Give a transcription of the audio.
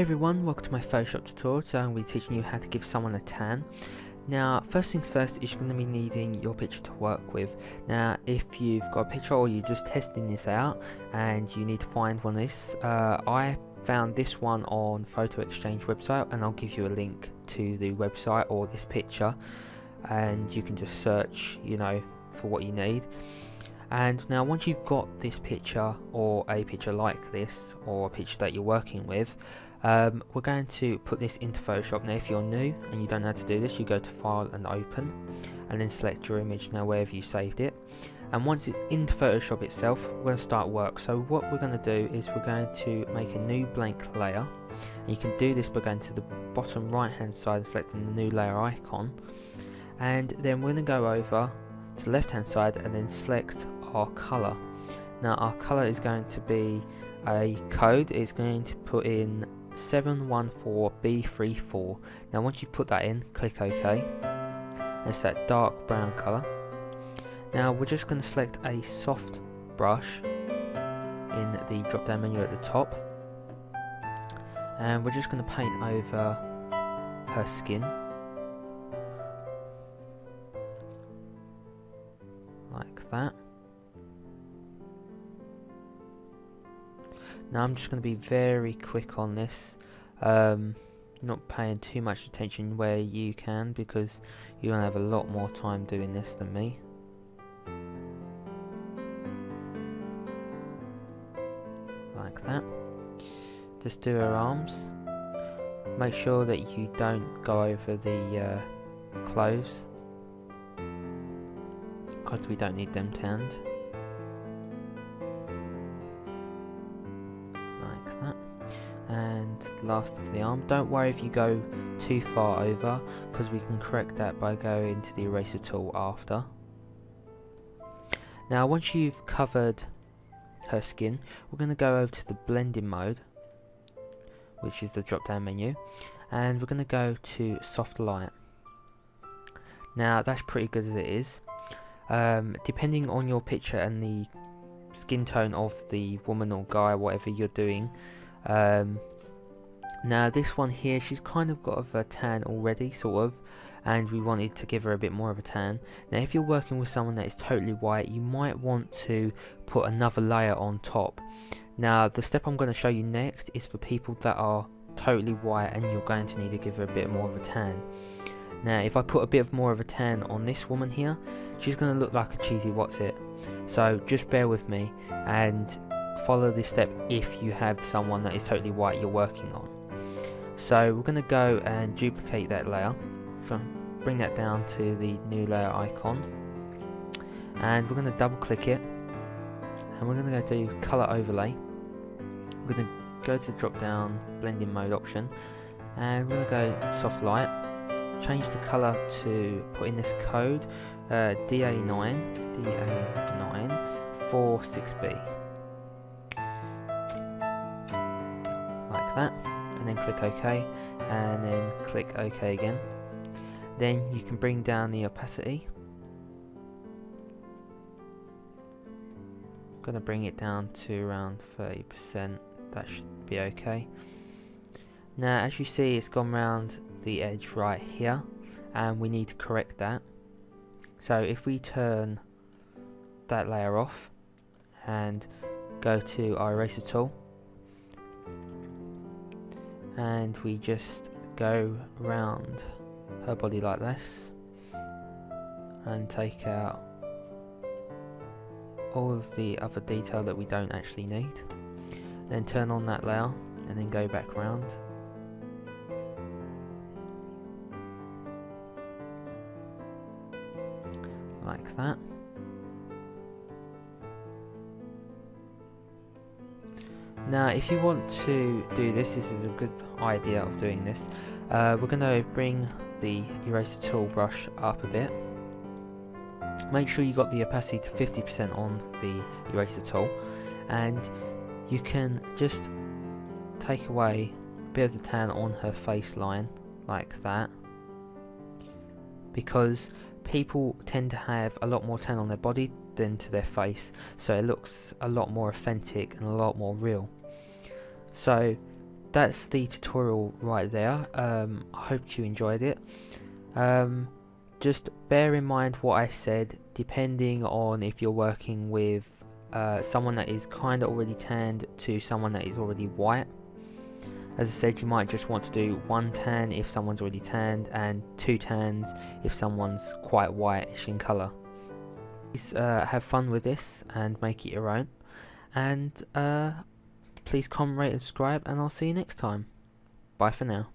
everyone, welcome to my Photoshop tutorial. I'm going to be teaching you how to give someone a tan. Now, first things first is you're going to be needing your picture to work with. Now, if you've got a picture or you're just testing this out and you need to find one of this, uh, I found this one on Photo Exchange website and I'll give you a link to the website or this picture and you can just search, you know, for what you need. And now once you've got this picture or a picture like this or a picture that you're working with, um, we're going to put this into Photoshop. Now if you're new and you don't know how to do this, you go to File and Open and then select your image now wherever you saved it. And once it's into Photoshop itself, we're going to start work. So what we're going to do is we're going to make a new blank layer. And you can do this by going to the bottom right hand side and selecting the new layer icon. And then we're going to go over to the left hand side and then select our color. Now our color is going to be a code. It's going to put in 714B34. Now once you put that in, click OK. It's that dark brown colour. Now we're just going to select a soft brush in the drop down menu at the top. And we're just going to paint over her skin. Like that. Now I'm just going to be very quick on this, um, not paying too much attention where you can because you're going to have a lot more time doing this than me. Like that. Just do her arms. Make sure that you don't go over the uh, clothes because we don't need them tanned. Last of the arm. Don't worry if you go too far over because we can correct that by going to the eraser tool after. Now once you've covered her skin we're going to go over to the blending mode which is the drop down menu and we're going to go to soft light. Now that's pretty good as it is. Um, depending on your picture and the skin tone of the woman or guy whatever you're doing um, now this one here, she's kind of got a tan already, sort of, and we wanted to give her a bit more of a tan. Now if you're working with someone that is totally white, you might want to put another layer on top. Now the step I'm going to show you next is for people that are totally white and you're going to need to give her a bit more of a tan. Now if I put a bit more of a tan on this woman here, she's going to look like a cheesy what's it. So just bear with me and follow this step if you have someone that is totally white you're working on. So we're going to go and duplicate that layer, bring that down to the new layer icon, and we're going to double click it, and we're going to go to color overlay. We're going to go to the drop down blending mode option, and we're going to go soft light, change the color to put in this code uh, DA9, DA9 46B. Like that and then click OK and then click OK again. Then you can bring down the opacity. I'm going to bring it down to around 30% that should be okay now as you see it's gone around the edge right here and we need to correct that. So if we turn that layer off and go to our eraser tool and we just go round her body like this and take out all of the other detail that we don't actually need then turn on that layer and then go back round. Like that Now if you want to do this, this is a good idea of doing this. Uh, we're going to bring the eraser tool brush up a bit. Make sure you got the opacity to 50% on the eraser tool and you can just take away a bit of the tan on her face line like that because people tend to have a lot more tan on their body than to their face so it looks a lot more authentic and a lot more real so that's the tutorial right there. Um, I hope you enjoyed it. Um, just bear in mind what I said, depending on if you're working with uh, someone that is kind of already tanned to someone that is already white. As I said, you might just want to do one tan if someone's already tanned, and two tans if someone's quite whitish in colour. Please uh, have fun with this and make it your own. And uh, please comment, rate, and subscribe, and I'll see you next time. Bye for now.